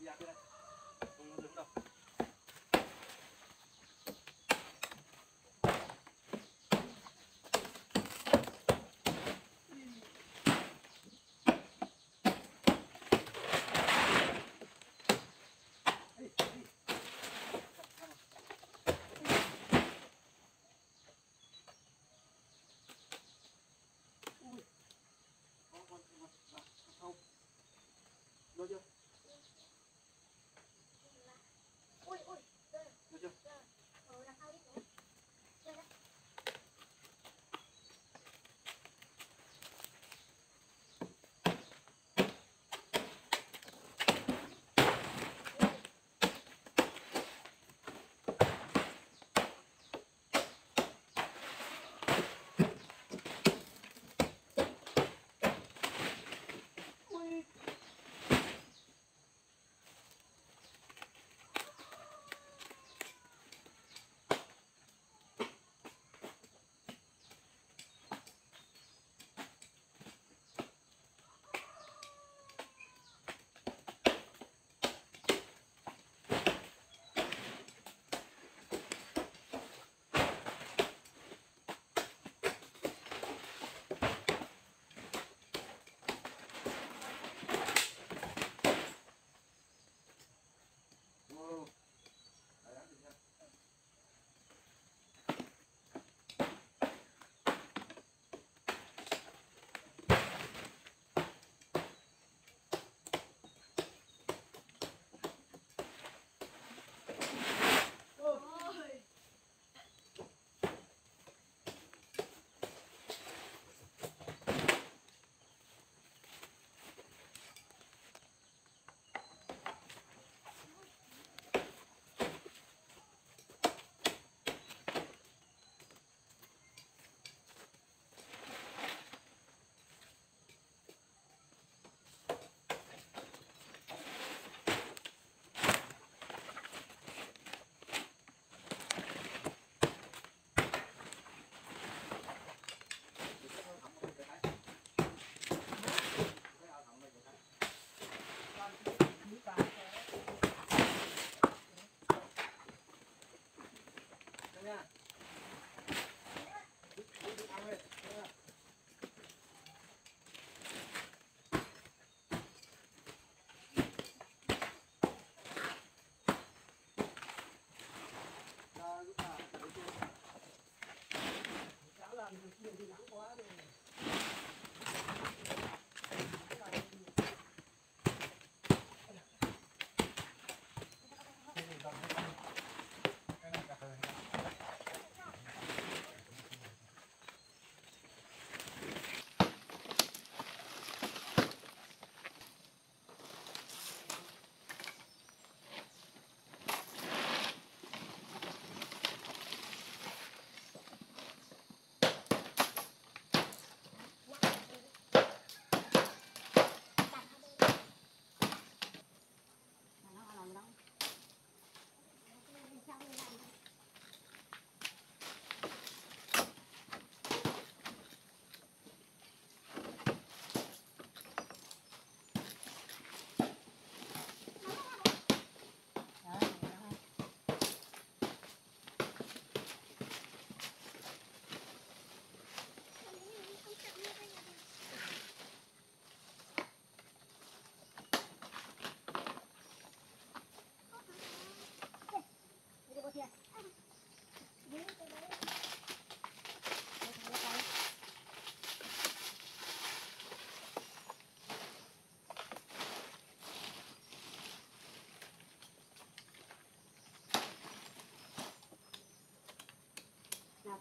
Yeah, I'm going to...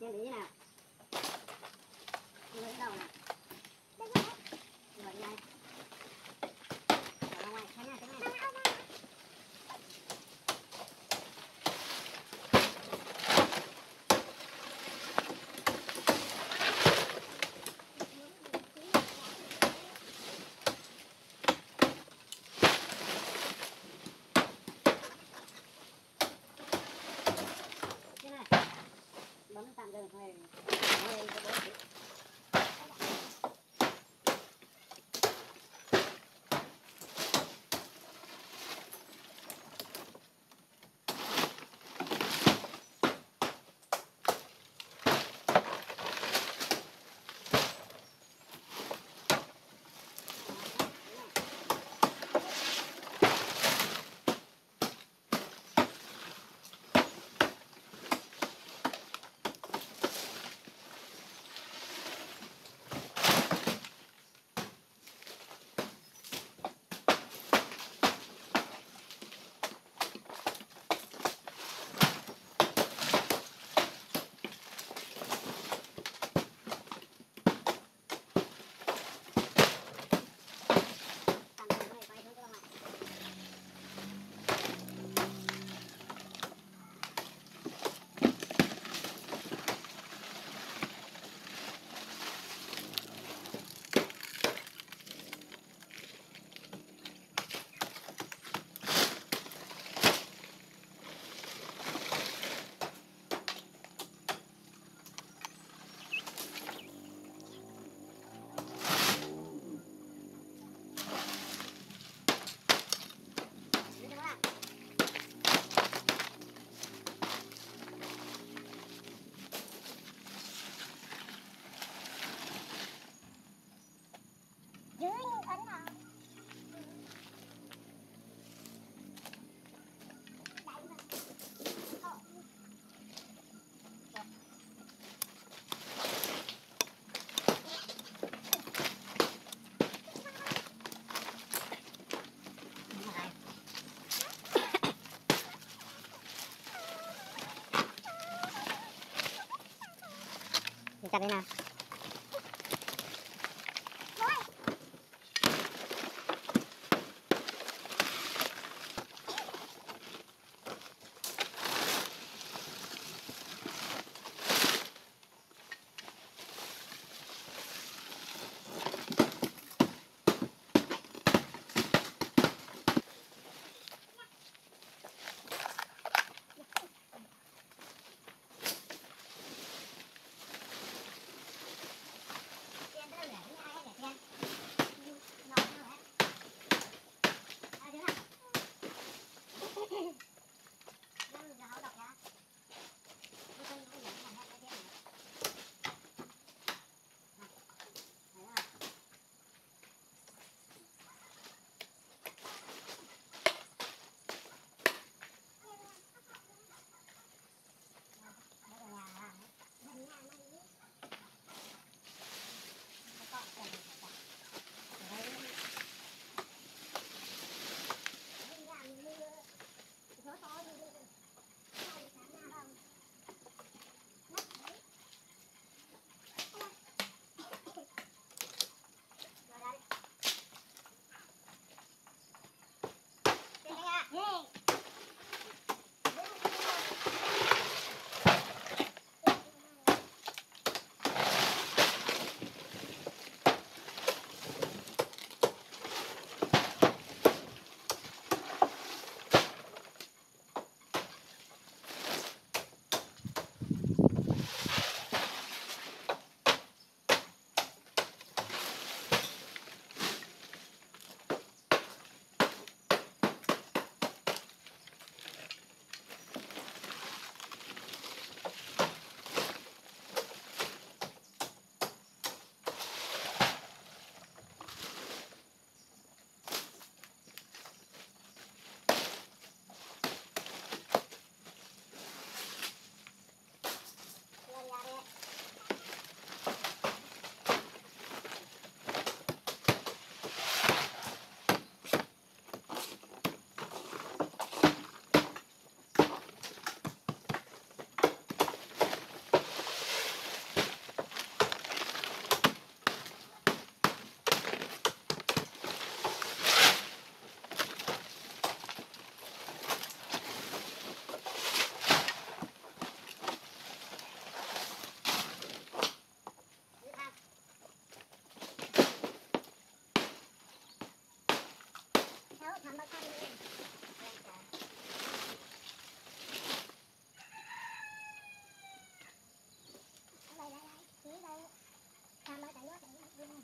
trên ý nào? Đưa đến nào? Sabi na.